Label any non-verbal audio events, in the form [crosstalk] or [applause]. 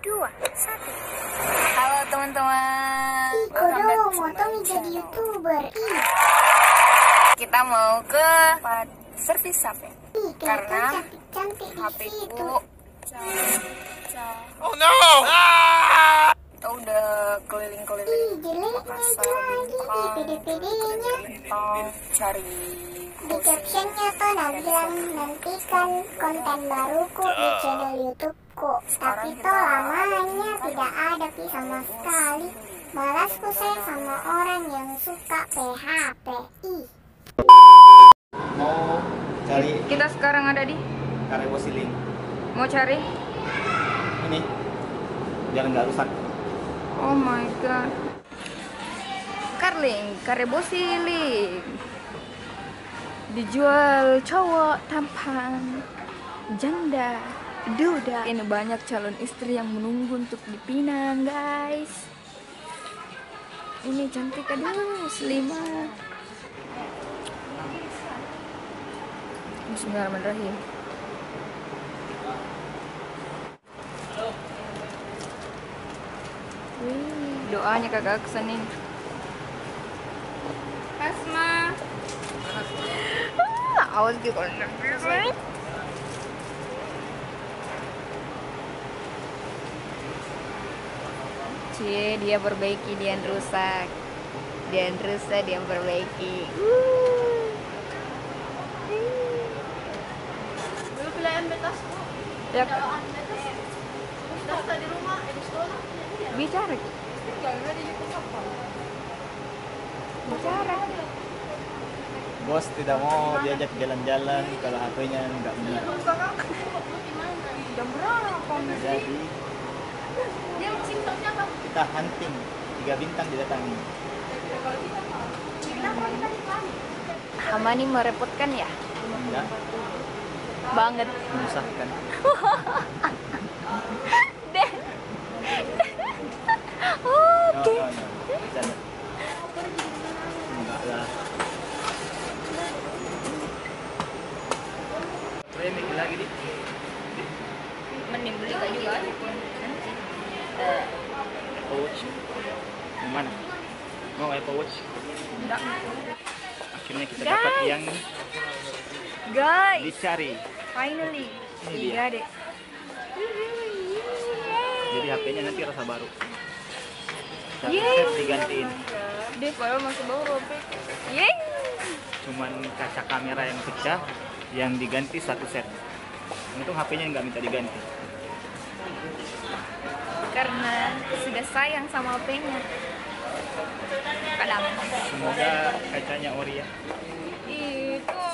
dua, satu. Halo teman-teman. Ih, Kodo, mau Tommy jadi youtuber. Ih, Kita mau ke servis HP. ih, Karena HP ku Oh no! kita udah keliling-keliling Bintang. Bintang, cari Di captionnya tuh nah bilang nantikan konten baruku di channel YouTubeku. Tapi tuh lamanya tidak ada pi sama sekali. Malasku saya sama orang yang suka PHP. Ih. mau cari Kita sekarang ada di karebo siling mau cari. ini biar nggak rusak Oh my god. Karling, karebo siling. Dijual cowok tampan, janda, duda. Ini banyak calon istri yang menunggu untuk dipinang, guys. Ini cantik aduh, muslimah. Bismillahirrahmanirrahim. Wih, doanya kagak ke sini. Asma. Ah, awas gitu Cie, dia perbaiki, dia yang rusak. Dia yang rusak, dia yang perbaiki. Dulu pilihan betasku. Ya, di rumah, di sekolah. bicara. Bicara. bos tidak mau diajak jalan-jalan kalau HP-nya nggak benar Jam berapa? jadi Dia simpel siapa? kita hunting tiga bintang didatangi merepotkan ya? enggak Banget. menyusahkan [laughs] Deh. [laughs] no, Oke. no, no. Bercanda. enggak lah Boleh mikir lagi di Mending beli gak juga ada. Apple Watch yang mana mau Apple Watch Enggak. akhirnya kita Guys. dapat yang Guys, dicari finally. Ini Iya deh. jadi HP-nya nanti rasa baru satu set digantiin Deh, padahal masih baru HP. Yeay. cuman kaca kamera yang pecah yang diganti satu set untung HP-nya nggak minta diganti Karena sudah sayang sama HP-nya. Kadang. semoga kacanya ori ya Itu